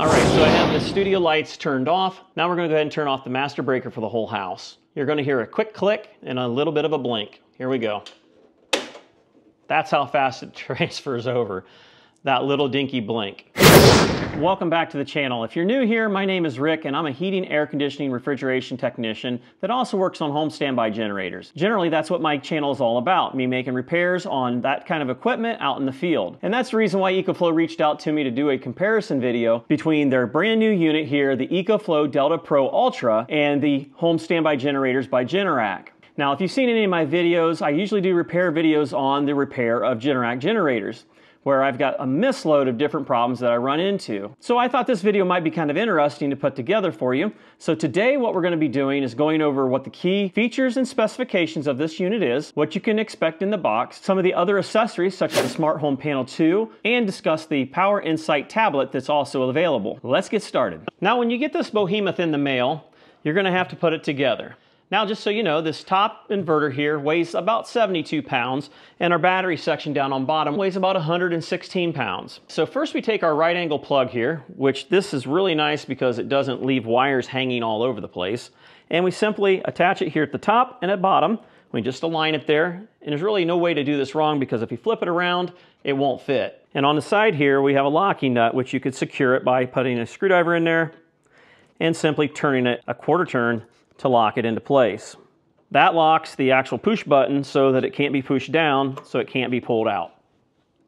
All right, so I have the studio lights turned off. Now we're gonna go ahead and turn off the master breaker for the whole house. You're gonna hear a quick click and a little bit of a blink. Here we go. That's how fast it transfers over, that little dinky blink. Welcome back to the channel. If you're new here, my name is Rick and I'm a heating, air conditioning, refrigeration technician that also works on home standby generators. Generally, that's what my channel is all about, me making repairs on that kind of equipment out in the field. And that's the reason why EcoFlow reached out to me to do a comparison video between their brand new unit here, the EcoFlow Delta Pro Ultra, and the home standby generators by Generac. Now, if you've seen any of my videos, I usually do repair videos on the repair of Generac generators where I've got a misload of different problems that I run into. So I thought this video might be kind of interesting to put together for you. So today what we're going to be doing is going over what the key features and specifications of this unit is, what you can expect in the box, some of the other accessories such as the Smart Home Panel 2, and discuss the Power Insight tablet that's also available. Let's get started. Now when you get this behemoth in the mail, you're going to have to put it together. Now, just so you know, this top inverter here weighs about 72 pounds, and our battery section down on bottom weighs about 116 pounds. So first we take our right angle plug here, which this is really nice because it doesn't leave wires hanging all over the place. And we simply attach it here at the top and at bottom. We just align it there, and there's really no way to do this wrong because if you flip it around, it won't fit. And on the side here, we have a locking nut, which you could secure it by putting a screwdriver in there and simply turning it a quarter turn to lock it into place. That locks the actual push button so that it can't be pushed down, so it can't be pulled out.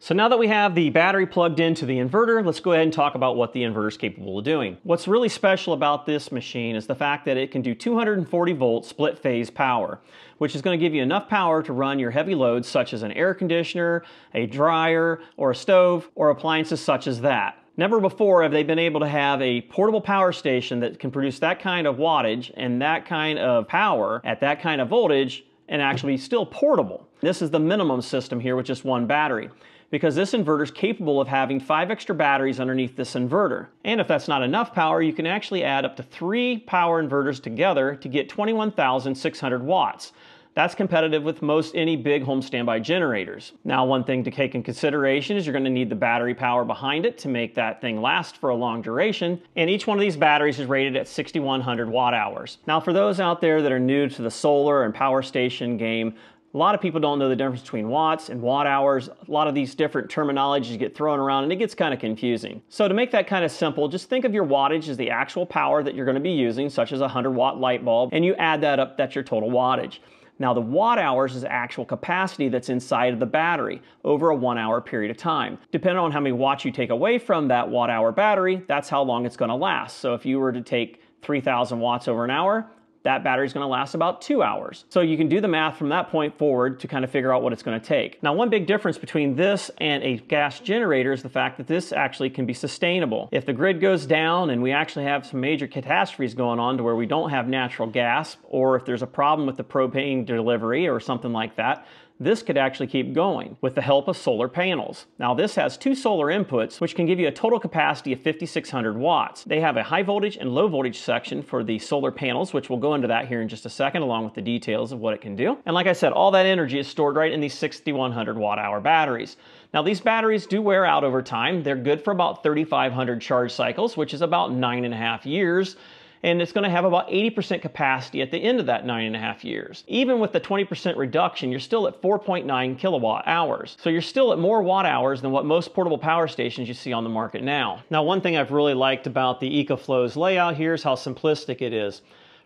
So now that we have the battery plugged into the inverter, let's go ahead and talk about what the inverter is capable of doing. What's really special about this machine is the fact that it can do 240 volt split phase power, which is going to give you enough power to run your heavy loads such as an air conditioner, a dryer, or a stove, or appliances such as that. Never before have they been able to have a portable power station that can produce that kind of wattage and that kind of power at that kind of voltage and actually still portable. This is the minimum system here with just one battery because this inverter is capable of having five extra batteries underneath this inverter. And if that's not enough power, you can actually add up to three power inverters together to get 21,600 watts. That's competitive with most any big home standby generators. Now, one thing to take in consideration is you're going to need the battery power behind it to make that thing last for a long duration. And each one of these batteries is rated at 6,100 watt hours. Now, for those out there that are new to the solar and power station game, a lot of people don't know the difference between watts and watt hours. A lot of these different terminologies get thrown around and it gets kind of confusing. So to make that kind of simple, just think of your wattage as the actual power that you're going to be using, such as a 100 watt light bulb, and you add that up, that's your total wattage. Now the watt hours is actual capacity that's inside of the battery over a one hour period of time. Depending on how many watts you take away from that watt hour battery, that's how long it's gonna last. So if you were to take 3000 watts over an hour, that battery is going to last about two hours. So you can do the math from that point forward to kind of figure out what it's going to take. Now, one big difference between this and a gas generator is the fact that this actually can be sustainable. If the grid goes down and we actually have some major catastrophes going on to where we don't have natural gas, or if there's a problem with the propane delivery or something like that, this could actually keep going with the help of solar panels. Now this has two solar inputs which can give you a total capacity of 5600 watts. They have a high voltage and low voltage section for the solar panels which we'll go into that here in just a second along with the details of what it can do. And like I said, all that energy is stored right in these 6100 watt hour batteries. Now these batteries do wear out over time. They're good for about 3500 charge cycles which is about nine and a half years and it's going to have about 80% capacity at the end of that nine and a half years. Even with the 20% reduction, you're still at 4.9 kilowatt hours. So you're still at more watt hours than what most portable power stations you see on the market now. Now, one thing I've really liked about the EcoFlow's layout here is how simplistic it is.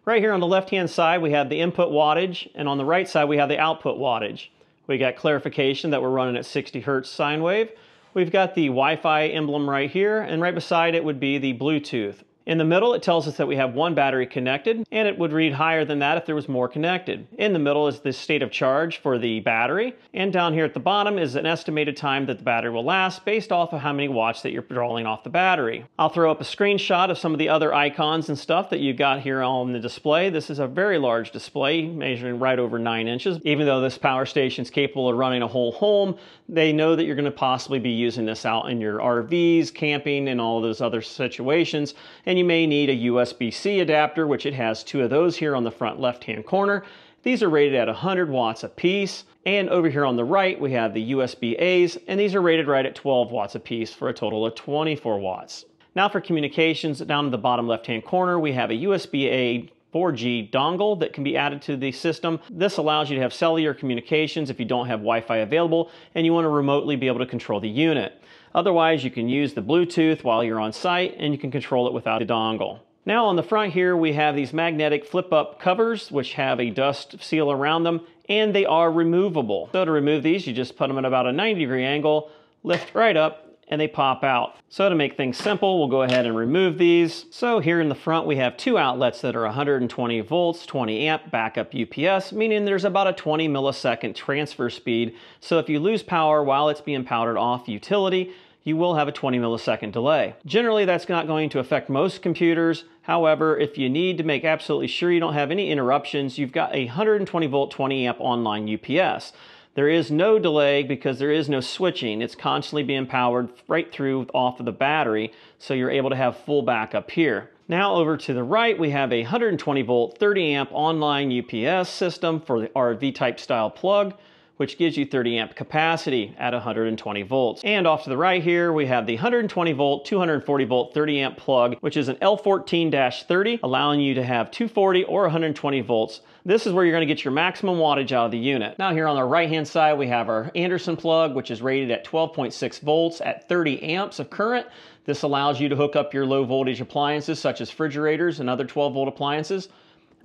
Right here on the left-hand side, we have the input wattage, and on the right side, we have the output wattage. We got clarification that we're running at 60 hertz sine wave. We've got the Wi-Fi emblem right here, and right beside it would be the Bluetooth. In the middle, it tells us that we have one battery connected, and it would read higher than that if there was more connected. In the middle is the state of charge for the battery, and down here at the bottom is an estimated time that the battery will last based off of how many watts that you're drawing off the battery. I'll throw up a screenshot of some of the other icons and stuff that you've got here on the display. This is a very large display, measuring right over 9 inches. Even though this power station is capable of running a whole home, they know that you're going to possibly be using this out in your RVs, camping, and all those other situations, and you may need a USB-C adapter, which it has two of those here on the front left-hand corner. These are rated at 100 watts a piece. And over here on the right, we have the USB-A's, and these are rated right at 12 watts a piece for a total of 24 watts. Now for communications, down in the bottom left-hand corner, we have a USB-A 4G dongle that can be added to the system. This allows you to have cellular communications if you don't have Wi-Fi available and you want to remotely be able to control the unit. Otherwise, you can use the Bluetooth while you're on site and you can control it without the dongle. Now on the front here, we have these magnetic flip-up covers, which have a dust seal around them, and they are removable. So to remove these, you just put them at about a 90 degree angle, lift right up, and they pop out. So to make things simple, we'll go ahead and remove these. So here in the front, we have two outlets that are 120 volts, 20 amp backup UPS, meaning there's about a 20 millisecond transfer speed. So if you lose power while it's being powered off utility, you will have a 20 millisecond delay. Generally, that's not going to affect most computers. However, if you need to make absolutely sure you don't have any interruptions, you've got a 120 volt, 20 amp online UPS. There is no delay because there is no switching. It's constantly being powered right through off of the battery, so you're able to have full backup here. Now over to the right, we have a 120 volt, 30 amp online UPS system for our V-type style plug which gives you 30 amp capacity at 120 volts. And off to the right here, we have the 120 volt, 240 volt, 30 amp plug, which is an L14-30, allowing you to have 240 or 120 volts. This is where you're gonna get your maximum wattage out of the unit. Now here on the right-hand side, we have our Anderson plug, which is rated at 12.6 volts at 30 amps of current. This allows you to hook up your low voltage appliances such as refrigerators and other 12 volt appliances.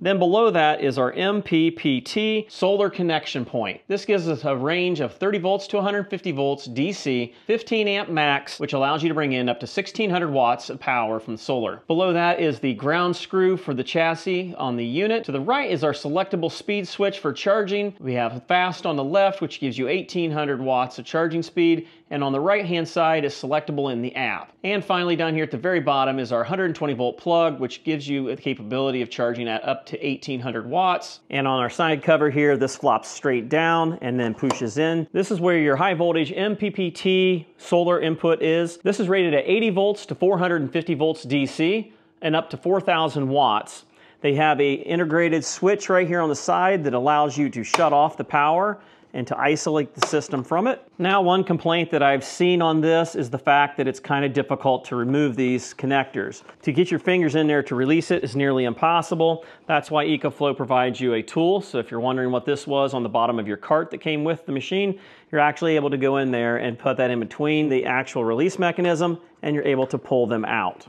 Then below that is our MPPT solar connection point. This gives us a range of 30 volts to 150 volts DC, 15 amp max, which allows you to bring in up to 1600 watts of power from solar. Below that is the ground screw for the chassis on the unit. To the right is our selectable speed switch for charging. We have fast on the left, which gives you 1800 watts of charging speed, and on the right hand side is selectable in the app. And finally down here at the very bottom is our 120 volt plug which gives you the capability of charging at up to 1800 watts. And on our side cover here this flops straight down and then pushes in. This is where your high voltage MPPT solar input is. This is rated at 80 volts to 450 volts DC and up to 4000 watts. They have a integrated switch right here on the side that allows you to shut off the power and to isolate the system from it. Now one complaint that I've seen on this is the fact that it's kind of difficult to remove these connectors. To get your fingers in there to release it is nearly impossible. That's why EcoFlow provides you a tool. So if you're wondering what this was on the bottom of your cart that came with the machine, you're actually able to go in there and put that in between the actual release mechanism and you're able to pull them out.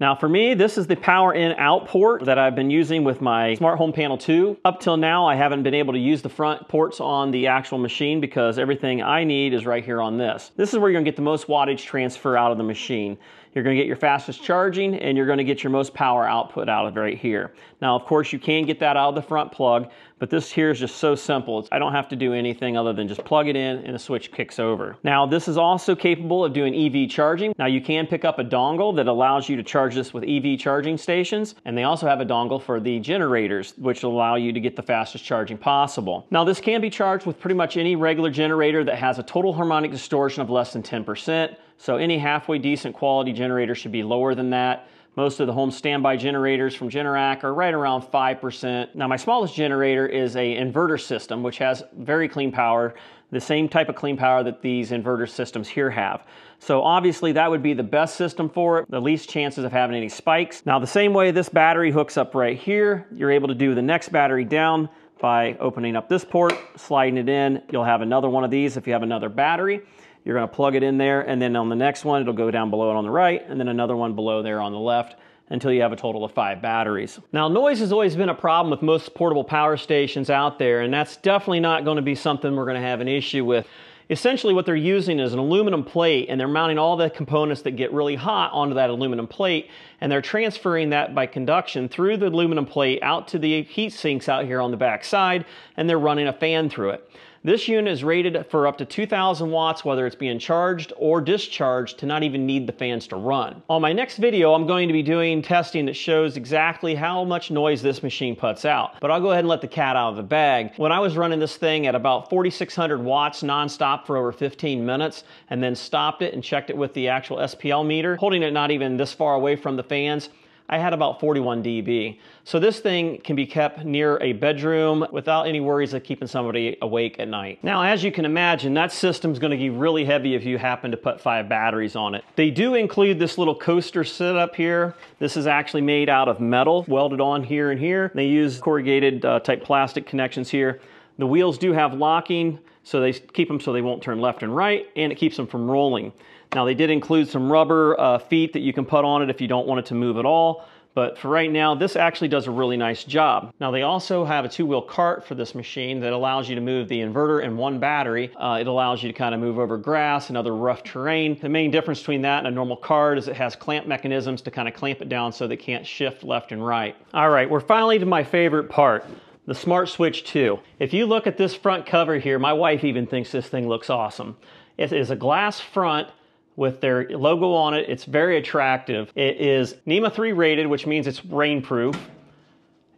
Now for me, this is the power in out port that I've been using with my Smart Home Panel 2. Up till now, I haven't been able to use the front ports on the actual machine because everything I need is right here on this. This is where you're gonna get the most wattage transfer out of the machine. You're gonna get your fastest charging and you're gonna get your most power output out of right here. Now, of course, you can get that out of the front plug, but this here is just so simple. It's, I don't have to do anything other than just plug it in and the switch kicks over. Now, this is also capable of doing EV charging. Now, you can pick up a dongle that allows you to charge this with EV charging stations, and they also have a dongle for the generators, which will allow you to get the fastest charging possible. Now, this can be charged with pretty much any regular generator that has a total harmonic distortion of less than 10%. So any halfway decent quality generator should be lower than that. Most of the home standby generators from Generac are right around 5%. Now my smallest generator is a inverter system, which has very clean power, the same type of clean power that these inverter systems here have. So obviously that would be the best system for it, the least chances of having any spikes. Now the same way this battery hooks up right here, you're able to do the next battery down by opening up this port, sliding it in. You'll have another one of these if you have another battery. You're gonna plug it in there and then on the next one, it'll go down below it on the right and then another one below there on the left until you have a total of five batteries. Now noise has always been a problem with most portable power stations out there and that's definitely not gonna be something we're gonna have an issue with. Essentially what they're using is an aluminum plate and they're mounting all the components that get really hot onto that aluminum plate and they're transferring that by conduction through the aluminum plate out to the heat sinks out here on the back side and they're running a fan through it. This unit is rated for up to 2000 watts whether it's being charged or discharged to not even need the fans to run. On my next video, I'm going to be doing testing that shows exactly how much noise this machine puts out. But I'll go ahead and let the cat out of the bag. When I was running this thing at about 4600 watts nonstop for over 15 minutes and then stopped it and checked it with the actual SPL meter, holding it not even this far away from the fans, I had about 41 dB. So this thing can be kept near a bedroom without any worries of keeping somebody awake at night. Now, as you can imagine, that system's gonna be really heavy if you happen to put five batteries on it. They do include this little coaster setup here. This is actually made out of metal, welded on here and here. They use corrugated uh, type plastic connections here. The wheels do have locking, so they keep them so they won't turn left and right, and it keeps them from rolling. Now they did include some rubber uh, feet that you can put on it if you don't want it to move at all. But for right now, this actually does a really nice job. Now they also have a two-wheel cart for this machine that allows you to move the inverter and one battery. Uh, it allows you to kind of move over grass and other rough terrain. The main difference between that and a normal cart is it has clamp mechanisms to kind of clamp it down so they can't shift left and right. All right, we're finally to my favorite part the Smart Switch 2. If you look at this front cover here, my wife even thinks this thing looks awesome. It is a glass front with their logo on it. It's very attractive. It is NEMA 3 rated, which means it's rainproof.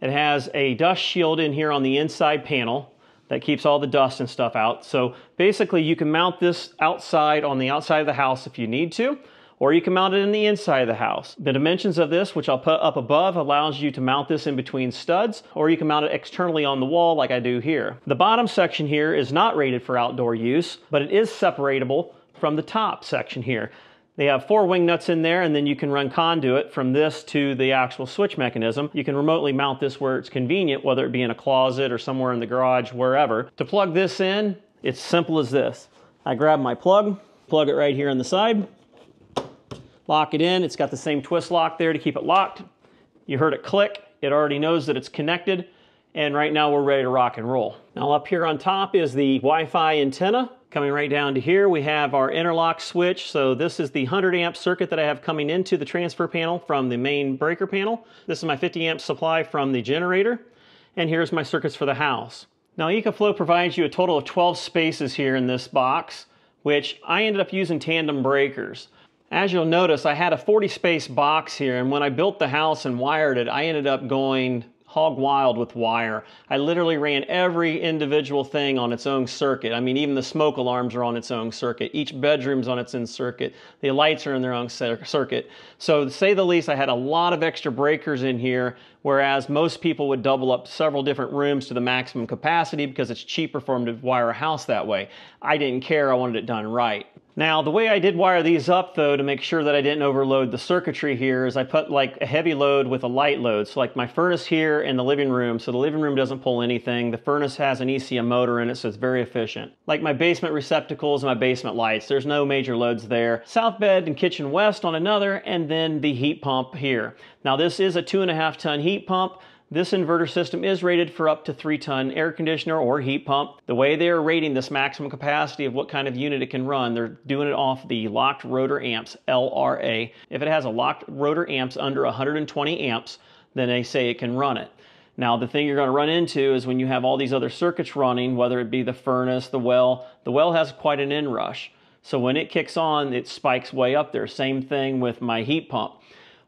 It has a dust shield in here on the inside panel that keeps all the dust and stuff out. So basically you can mount this outside on the outside of the house if you need to, or you can mount it in the inside of the house. The dimensions of this, which I'll put up above, allows you to mount this in between studs, or you can mount it externally on the wall like I do here. The bottom section here is not rated for outdoor use, but it is separatable from the top section here. They have four wing nuts in there and then you can run conduit from this to the actual switch mechanism. You can remotely mount this where it's convenient, whether it be in a closet or somewhere in the garage, wherever. To plug this in, it's simple as this. I grab my plug, plug it right here on the side, lock it in. It's got the same twist lock there to keep it locked. You heard it click. It already knows that it's connected. And right now we're ready to rock and roll. Now up here on top is the Wi-Fi antenna. Coming right down to here, we have our interlock switch. So this is the 100 amp circuit that I have coming into the transfer panel from the main breaker panel. This is my 50 amp supply from the generator. And here's my circuits for the house. Now EcoFlow provides you a total of 12 spaces here in this box, which I ended up using tandem breakers. As you'll notice, I had a 40 space box here, and when I built the house and wired it, I ended up going hog wild with wire. I literally ran every individual thing on its own circuit. I mean, even the smoke alarms are on its own circuit. Each bedroom's on its own circuit. The lights are in their own circuit. So to say the least, I had a lot of extra breakers in here, whereas most people would double up several different rooms to the maximum capacity because it's cheaper for them to wire a house that way. I didn't care, I wanted it done right. Now, the way I did wire these up though to make sure that I didn't overload the circuitry here is I put like a heavy load with a light load. So like my furnace here in the living room, so the living room doesn't pull anything. The furnace has an ECM motor in it, so it's very efficient. Like my basement receptacles and my basement lights, there's no major loads there. South bed and kitchen west on another, and then the heat pump here. Now this is a two and a half ton heat pump. This inverter system is rated for up to 3 ton air conditioner or heat pump. The way they are rating this maximum capacity of what kind of unit it can run, they're doing it off the locked rotor amps, LRA. If it has a locked rotor amps under 120 amps, then they say it can run it. Now, the thing you're going to run into is when you have all these other circuits running, whether it be the furnace, the well, the well has quite an inrush. So when it kicks on, it spikes way up there. Same thing with my heat pump.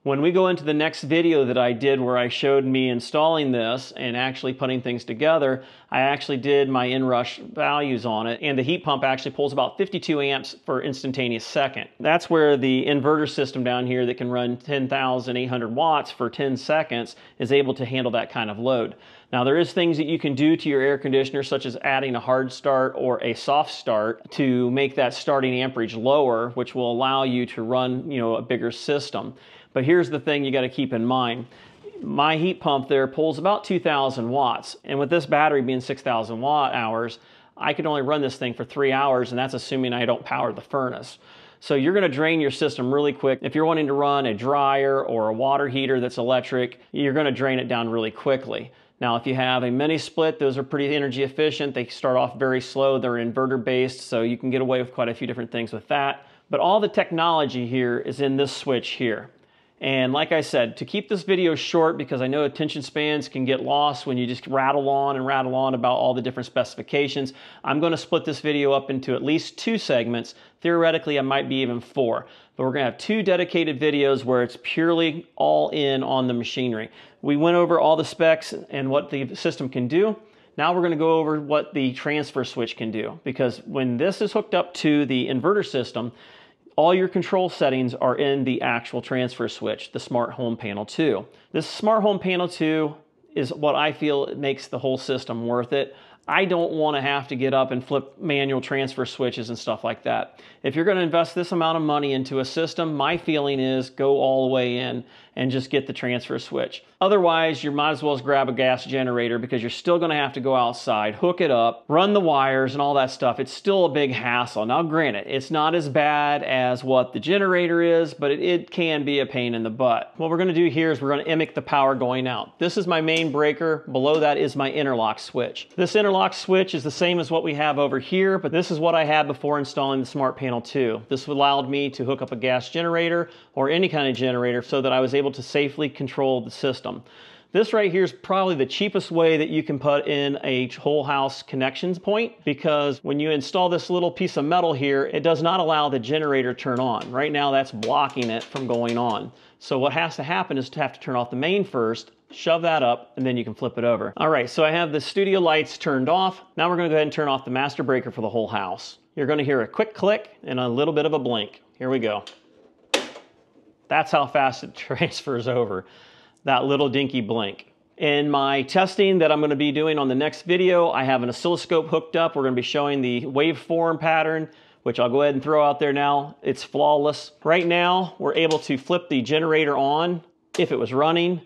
When we go into the next video that I did where I showed me installing this and actually putting things together, I actually did my inrush values on it and the heat pump actually pulls about 52 amps for instantaneous second. That's where the inverter system down here that can run 10,800 watts for 10 seconds is able to handle that kind of load. Now there is things that you can do to your air conditioner such as adding a hard start or a soft start to make that starting amperage lower which will allow you to run you know a bigger system. But here's the thing you got to keep in mind. My heat pump there pulls about 2,000 watts. And with this battery being 6,000 watt hours, I can only run this thing for three hours, and that's assuming I don't power the furnace. So you're gonna drain your system really quick. If you're wanting to run a dryer or a water heater that's electric, you're gonna drain it down really quickly. Now, if you have a mini split, those are pretty energy efficient. They start off very slow. They're inverter based, so you can get away with quite a few different things with that. But all the technology here is in this switch here. And like I said, to keep this video short, because I know attention spans can get lost when you just rattle on and rattle on about all the different specifications, I'm gonna split this video up into at least two segments. Theoretically, I might be even four. But we're gonna have two dedicated videos where it's purely all in on the machinery. We went over all the specs and what the system can do. Now we're gonna go over what the transfer switch can do because when this is hooked up to the inverter system, all your control settings are in the actual transfer switch, the Smart Home Panel 2. This Smart Home Panel 2 is what I feel makes the whole system worth it. I don't want to have to get up and flip manual transfer switches and stuff like that. If you're going to invest this amount of money into a system, my feeling is go all the way in and just get the transfer switch. Otherwise, you might as well grab a gas generator because you're still going to have to go outside, hook it up, run the wires and all that stuff. It's still a big hassle. Now, granted, it's not as bad as what the generator is, but it, it can be a pain in the butt. What we're going to do here is we're going to mimic the power going out. This is my main breaker. Below that is my interlock switch. This interlock switch is the same as what we have over here, but this is what I had before installing the Smart Panel 2. This allowed me to hook up a gas generator or any kind of generator so that I was able able to safely control the system. This right here is probably the cheapest way that you can put in a whole house connections point because when you install this little piece of metal here, it does not allow the generator to turn on. Right now that's blocking it from going on. So what has to happen is to have to turn off the main first, shove that up, and then you can flip it over. All right, so I have the studio lights turned off. Now we're gonna go ahead and turn off the master breaker for the whole house. You're gonna hear a quick click and a little bit of a blink. Here we go. That's how fast it transfers over, that little dinky blink. In my testing that I'm gonna be doing on the next video, I have an oscilloscope hooked up. We're gonna be showing the waveform pattern, which I'll go ahead and throw out there now. It's flawless. Right now, we're able to flip the generator on if it was running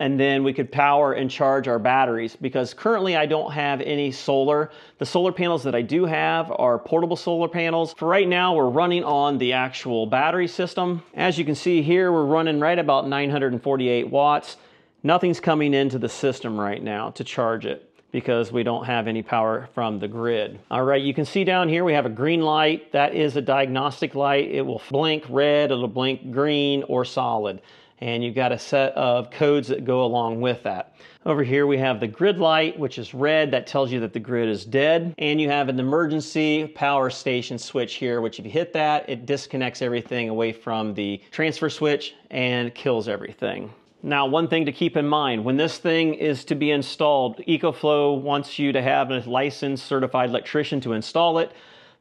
and then we could power and charge our batteries because currently I don't have any solar. The solar panels that I do have are portable solar panels. For right now, we're running on the actual battery system. As you can see here, we're running right about 948 watts. Nothing's coming into the system right now to charge it because we don't have any power from the grid. All right, you can see down here we have a green light. That is a diagnostic light. It will blink red, it'll blink green or solid and you've got a set of codes that go along with that. Over here we have the grid light, which is red. That tells you that the grid is dead. And you have an emergency power station switch here, which if you hit that, it disconnects everything away from the transfer switch and kills everything. Now, one thing to keep in mind, when this thing is to be installed, EcoFlow wants you to have a licensed certified electrician to install it.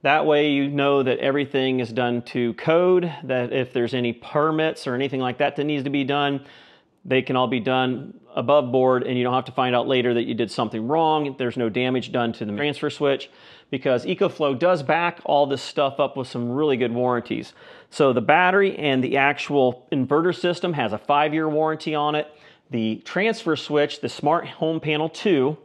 That way you know that everything is done to code, that if there's any permits or anything like that that needs to be done, they can all be done above board and you don't have to find out later that you did something wrong. There's no damage done to the transfer switch because EcoFlow does back all this stuff up with some really good warranties. So the battery and the actual inverter system has a five-year warranty on it. The transfer switch, the Smart Home Panel 2,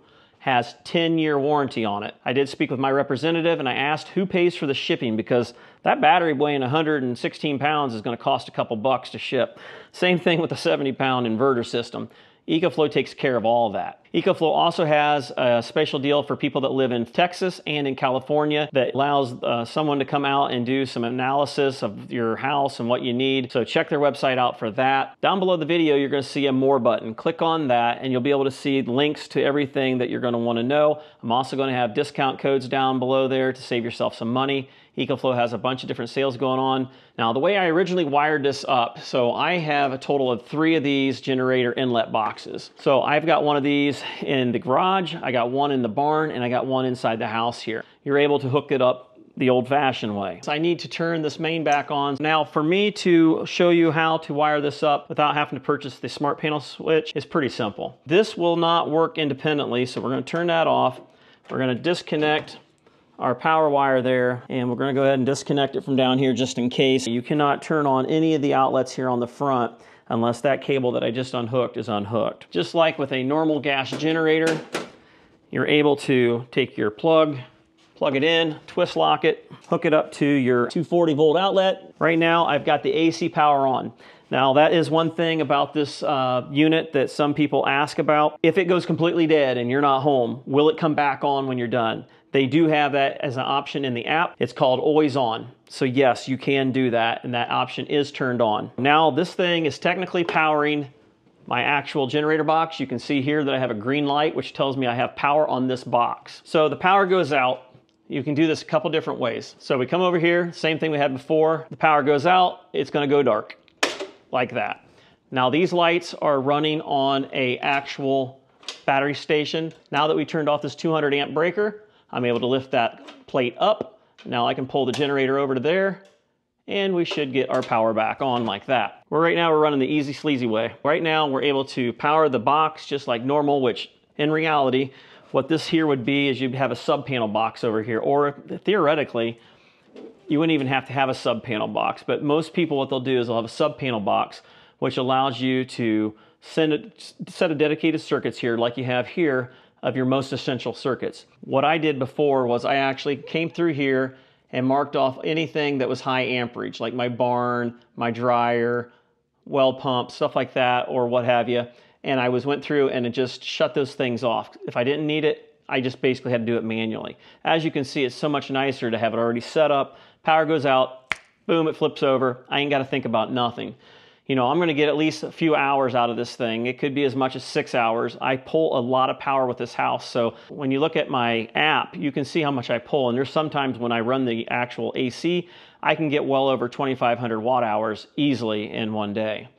has 10 year warranty on it. I did speak with my representative and I asked who pays for the shipping because that battery weighing 116 pounds is going to cost a couple bucks to ship. Same thing with the 70 pound inverter system. EcoFlow takes care of all that. EcoFlow also has a special deal for people that live in Texas and in California that allows uh, someone to come out and do some analysis of your house and what you need. So check their website out for that. Down below the video, you're gonna see a more button. Click on that and you'll be able to see links to everything that you're gonna wanna know. I'm also gonna have discount codes down below there to save yourself some money. EcoFlow has a bunch of different sales going on. Now, the way I originally wired this up, so I have a total of three of these generator inlet boxes. So I've got one of these in the garage, I got one in the barn, and I got one inside the house here. You're able to hook it up the old fashioned way. So I need to turn this main back on. Now for me to show you how to wire this up without having to purchase the smart panel switch is pretty simple. This will not work independently, so we're gonna turn that off. We're gonna disconnect our power wire there and we're going to go ahead and disconnect it from down here just in case. You cannot turn on any of the outlets here on the front unless that cable that I just unhooked is unhooked. Just like with a normal gas generator, you're able to take your plug, plug it in, twist lock it, hook it up to your 240 volt outlet. Right now I've got the AC power on. Now that is one thing about this uh, unit that some people ask about. If it goes completely dead and you're not home, will it come back on when you're done? They do have that as an option in the app. It's called always on. So yes, you can do that and that option is turned on. Now this thing is technically powering my actual generator box. You can see here that I have a green light, which tells me I have power on this box. So the power goes out. You can do this a couple different ways. So we come over here, same thing we had before. The power goes out, it's gonna go dark, like that. Now these lights are running on a actual battery station. Now that we turned off this 200 amp breaker, I'm able to lift that plate up. Now I can pull the generator over to there and we should get our power back on like that. Well, right now we're running the easy sleazy way. Right now we're able to power the box just like normal, which in reality, what this here would be is you'd have a sub panel box over here, or theoretically, you wouldn't even have to have a sub panel box. But most people, what they'll do is they'll have a sub panel box, which allows you to send a set of dedicated circuits here, like you have here, of your most essential circuits. What I did before was I actually came through here and marked off anything that was high amperage, like my barn, my dryer, well pump, stuff like that, or what have you. And I was went through and it just shut those things off. If I didn't need it, I just basically had to do it manually. As you can see, it's so much nicer to have it already set up. Power goes out, boom, it flips over. I ain't got to think about nothing you know, I'm going to get at least a few hours out of this thing. It could be as much as six hours. I pull a lot of power with this house. So when you look at my app, you can see how much I pull. And there's sometimes when I run the actual AC, I can get well over 2,500 watt hours easily in one day.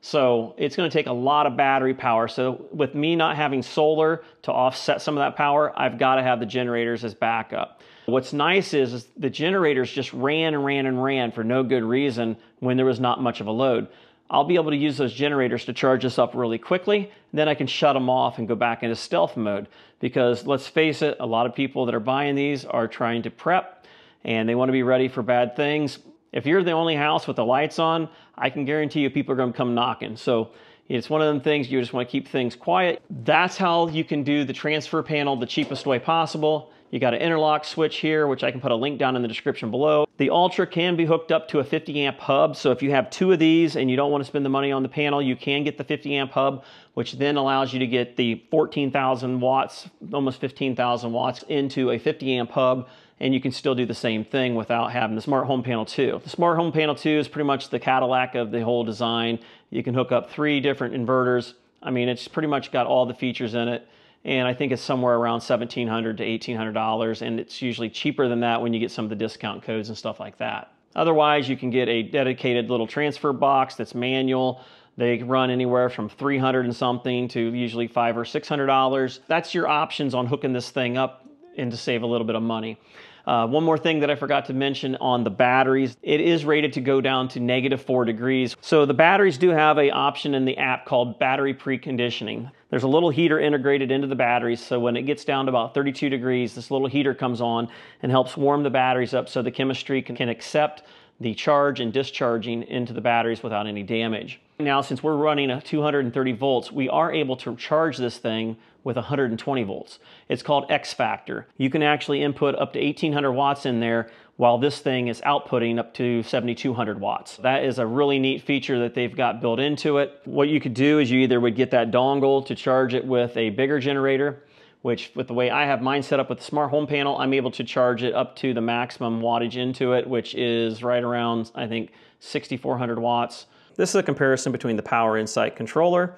So it's going to take a lot of battery power. So with me not having solar to offset some of that power, I've got to have the generators as backup. What's nice is, is the generators just ran and ran and ran for no good reason when there was not much of a load. I'll be able to use those generators to charge this up really quickly. Then I can shut them off and go back into stealth mode. Because let's face it, a lot of people that are buying these are trying to prep and they want to be ready for bad things. If you're the only house with the lights on, I can guarantee you people are going to come knocking. So it's one of them things you just want to keep things quiet. That's how you can do the transfer panel the cheapest way possible. You got an interlock switch here, which I can put a link down in the description below. The Ultra can be hooked up to a 50 amp hub. So if you have two of these and you don't want to spend the money on the panel, you can get the 50 amp hub, which then allows you to get the 14,000 watts, almost 15,000 watts into a 50 amp hub and you can still do the same thing without having the Smart Home Panel 2. The Smart Home Panel 2 is pretty much the Cadillac of the whole design. You can hook up three different inverters. I mean, it's pretty much got all the features in it and I think it's somewhere around $1,700 to $1,800, and it's usually cheaper than that when you get some of the discount codes and stuff like that. Otherwise, you can get a dedicated little transfer box that's manual. They run anywhere from 300 and something to usually five or $600. That's your options on hooking this thing up and to save a little bit of money. Uh, one more thing that I forgot to mention on the batteries, it is rated to go down to negative four degrees. So the batteries do have a option in the app called battery preconditioning. There's a little heater integrated into the batteries, so when it gets down to about 32 degrees, this little heater comes on and helps warm the batteries up so the chemistry can, can accept the charge and discharging into the batteries without any damage. Now, since we're running a 230 volts, we are able to charge this thing with 120 volts. It's called X Factor. You can actually input up to 1800 watts in there while this thing is outputting up to 7200 watts. That is a really neat feature that they've got built into it. What you could do is you either would get that dongle to charge it with a bigger generator, which with the way I have mine set up with the smart home panel, I'm able to charge it up to the maximum wattage into it, which is right around, I think, 6400 watts. This is a comparison between the Power Insight controller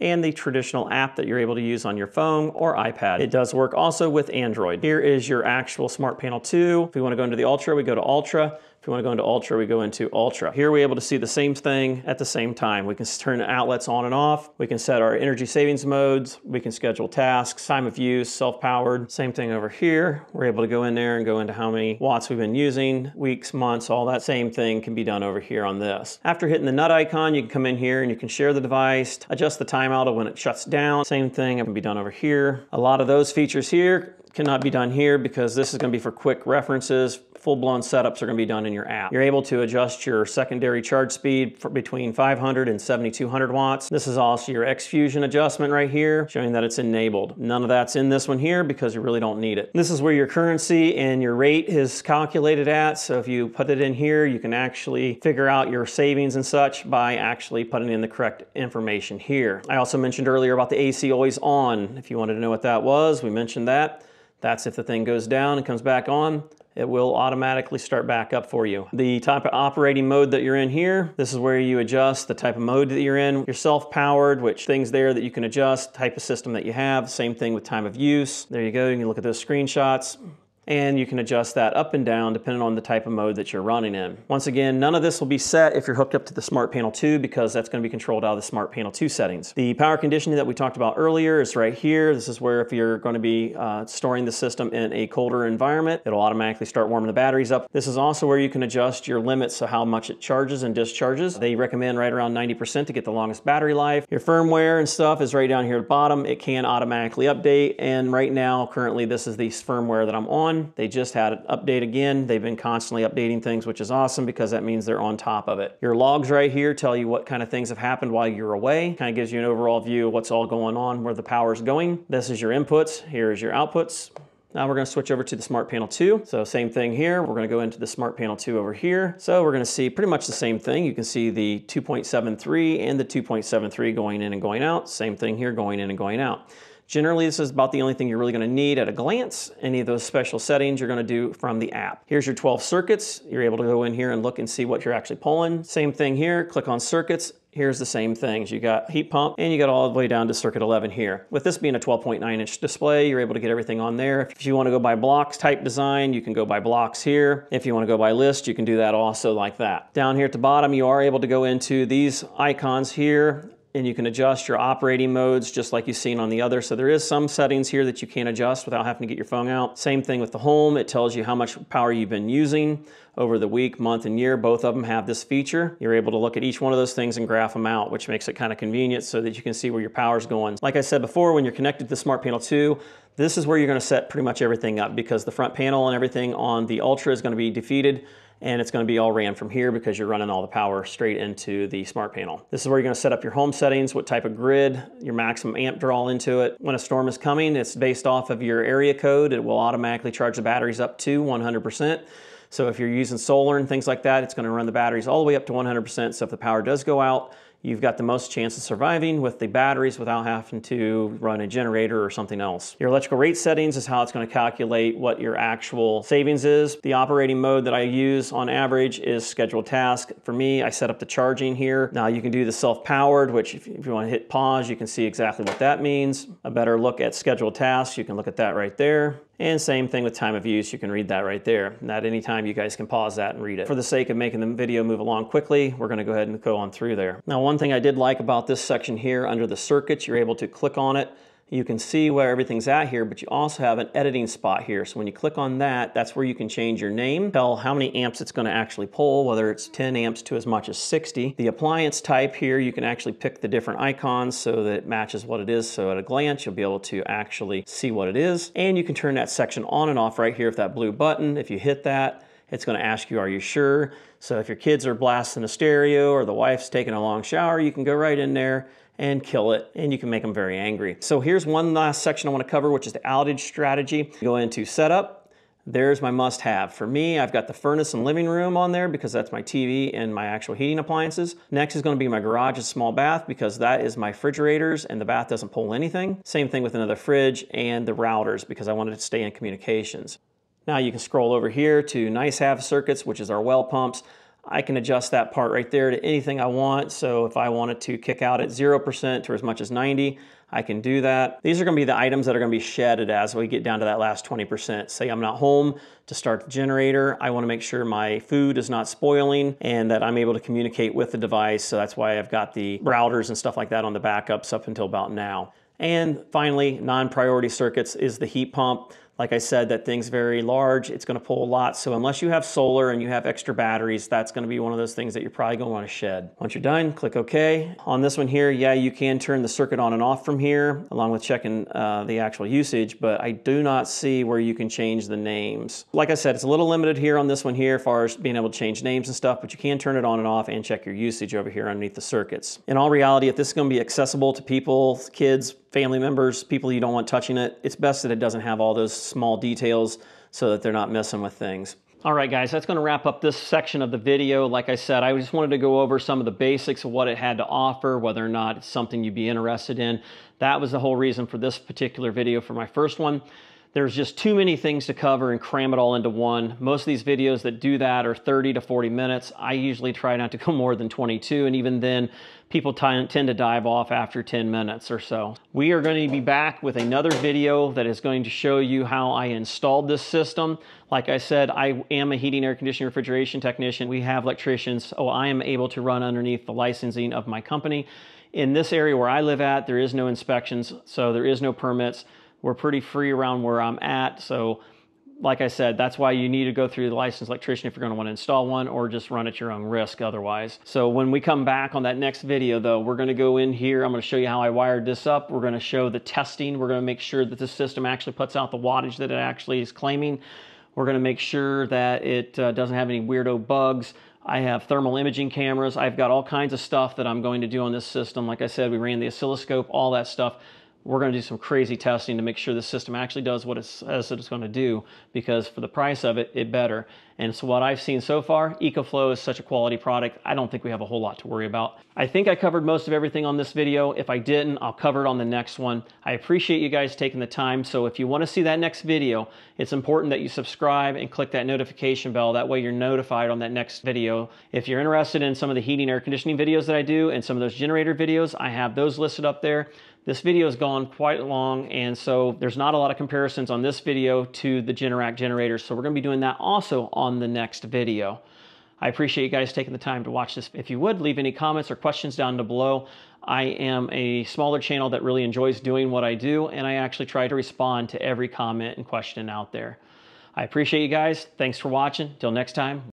and the traditional app that you're able to use on your phone or iPad. It does work also with Android. Here is your actual Smart Panel 2. If we want to go into the Ultra, we go to Ultra. If we want to go into Ultra, we go into Ultra. Here we're able to see the same thing at the same time. We can turn outlets on and off. We can set our energy savings modes. We can schedule tasks, time of use, self-powered. Same thing over here. We're able to go in there and go into how many watts we've been using, weeks, months, all that same thing can be done over here on this. After hitting the nut icon, you can come in here and you can share the device, adjust the timeout of when it shuts down. Same thing can be done over here. A lot of those features here cannot be done here because this is going to be for quick references full-blown setups are going to be done in your app. You're able to adjust your secondary charge speed for between 500 and 7200 watts. This is also your X-Fusion adjustment right here, showing that it's enabled. None of that's in this one here because you really don't need it. This is where your currency and your rate is calculated at. So if you put it in here, you can actually figure out your savings and such by actually putting in the correct information here. I also mentioned earlier about the AC always on. If you wanted to know what that was, we mentioned that. That's if the thing goes down and comes back on it will automatically start back up for you. The type of operating mode that you're in here, this is where you adjust the type of mode that you're in. You're self-powered, which things there that you can adjust, type of system that you have. Same thing with time of use. There you go, you can look at those screenshots. And you can adjust that up and down depending on the type of mode that you're running in. Once again, none of this will be set if you're hooked up to the Smart Panel 2 because that's going to be controlled out of the Smart Panel 2 settings. The power conditioning that we talked about earlier is right here. This is where if you're going to be uh, storing the system in a colder environment, it'll automatically start warming the batteries up. This is also where you can adjust your limits of how much it charges and discharges. They recommend right around 90% to get the longest battery life. Your firmware and stuff is right down here at the bottom. It can automatically update and right now currently this is the firmware that I'm on. They just had an update again. They've been constantly updating things, which is awesome because that means they're on top of it. Your logs right here tell you what kind of things have happened while you're away. Kind of gives you an overall view of what's all going on, where the power is going. This is your inputs. Here is your outputs. Now we're going to switch over to the Smart Panel 2. So same thing here. We're going to go into the Smart Panel 2 over here. So we're going to see pretty much the same thing. You can see the 2.73 and the 2.73 going in and going out. Same thing here going in and going out. Generally, this is about the only thing you're really gonna need at a glance. Any of those special settings you're gonna do from the app. Here's your 12 circuits. You're able to go in here and look and see what you're actually pulling. Same thing here, click on circuits. Here's the same things. You got heat pump and you got all the way down to circuit 11 here. With this being a 12.9 inch display, you're able to get everything on there. If you wanna go by blocks type design, you can go by blocks here. If you wanna go by list, you can do that also like that. Down here at the bottom, you are able to go into these icons here and you can adjust your operating modes just like you've seen on the other. So there is some settings here that you can adjust without having to get your phone out. Same thing with the home. It tells you how much power you've been using over the week, month, and year. Both of them have this feature. You're able to look at each one of those things and graph them out, which makes it kind of convenient so that you can see where your power's going. Like I said before, when you're connected to the Smart Panel 2, this is where you're gonna set pretty much everything up because the front panel and everything on the Ultra is gonna be defeated and it's going to be all ran from here because you're running all the power straight into the smart panel. This is where you're going to set up your home settings, what type of grid, your maximum amp draw into it. When a storm is coming, it's based off of your area code. It will automatically charge the batteries up to 100%. So if you're using solar and things like that, it's going to run the batteries all the way up to 100%. So if the power does go out, you've got the most chance of surviving with the batteries without having to run a generator or something else. Your electrical rate settings is how it's going to calculate what your actual savings is. The operating mode that I use on average is scheduled task. For me, I set up the charging here. Now you can do the self-powered, which if you want to hit pause, you can see exactly what that means. A better look at scheduled tasks, you can look at that right there. And same thing with time of use, you can read that right there. And at any time you guys can pause that and read it. For the sake of making the video move along quickly, we're gonna go ahead and go on through there. Now one thing I did like about this section here under the circuits, you're able to click on it you can see where everything's at here, but you also have an editing spot here. So when you click on that, that's where you can change your name, tell how many amps it's gonna actually pull, whether it's 10 amps to as much as 60. The appliance type here, you can actually pick the different icons so that it matches what it is. So at a glance, you'll be able to actually see what it is. And you can turn that section on and off right here with that blue button. If you hit that, it's going to ask you, are you sure? So if your kids are blasting a stereo or the wife's taking a long shower, you can go right in there and kill it, and you can make them very angry. So here's one last section I want to cover, which is the outage strategy. Go into setup. There's my must have. For me, I've got the furnace and living room on there because that's my TV and my actual heating appliances. Next is gonna be my garage and small bath because that is my refrigerators and the bath doesn't pull anything. Same thing with another fridge and the routers because I wanted to stay in communications. Now you can scroll over here to nice have circuits, which is our well pumps. I can adjust that part right there to anything I want. So if I wanted to kick out at 0% to as much as 90, I can do that. These are gonna be the items that are gonna be shedded as we get down to that last 20%. Say I'm not home to start the generator. I wanna make sure my food is not spoiling and that I'm able to communicate with the device. So that's why I've got the routers and stuff like that on the backups up until about now. And finally, non-priority circuits is the heat pump. Like I said, that thing's very large. It's going to pull a lot. So unless you have solar and you have extra batteries, that's going to be one of those things that you're probably to want to shed. Once you're done, click OK. On this one here, yeah, you can turn the circuit on and off from here, along with checking uh, the actual usage, but I do not see where you can change the names. Like I said, it's a little limited here on this one here as far as being able to change names and stuff, but you can turn it on and off and check your usage over here underneath the circuits. In all reality, if this is going to be accessible to people, kids, family members, people you don't want touching it, it's best that it doesn't have all those small details so that they're not messing with things. All right, guys, that's going to wrap up this section of the video. Like I said, I just wanted to go over some of the basics of what it had to offer, whether or not it's something you'd be interested in. That was the whole reason for this particular video for my first one. There's just too many things to cover and cram it all into one. Most of these videos that do that are 30 to 40 minutes. I usually try not to go more than 22, and even then, people tend to dive off after 10 minutes or so. We are going to be back with another video that is going to show you how I installed this system. Like I said, I am a heating, air conditioning, refrigeration technician. We have electricians, so I am able to run underneath the licensing of my company. In this area where I live at, there is no inspections, so there is no permits. We're pretty free around where I'm at. So like I said, that's why you need to go through the licensed electrician if you're going to want to install one or just run at your own risk otherwise. So when we come back on that next video though, we're going to go in here. I'm going to show you how I wired this up. We're going to show the testing. We're going to make sure that the system actually puts out the wattage that it actually is claiming. We're going to make sure that it uh, doesn't have any weirdo bugs. I have thermal imaging cameras. I've got all kinds of stuff that I'm going to do on this system. Like I said, we ran the oscilloscope, all that stuff we're going to do some crazy testing to make sure the system actually does what it says it's going to do because for the price of it, it better. And so what I've seen so far, EcoFlow is such a quality product, I don't think we have a whole lot to worry about. I think I covered most of everything on this video. If I didn't, I'll cover it on the next one. I appreciate you guys taking the time. So if you want to see that next video, it's important that you subscribe and click that notification bell. That way you're notified on that next video. If you're interested in some of the heating air conditioning videos that I do and some of those generator videos, I have those listed up there. This video has gone quite long, and so there's not a lot of comparisons on this video to the Generac generators, so we're gonna be doing that also on the next video. I appreciate you guys taking the time to watch this. If you would, leave any comments or questions down below. I am a smaller channel that really enjoys doing what I do, and I actually try to respond to every comment and question out there. I appreciate you guys. Thanks for watching. Till next time.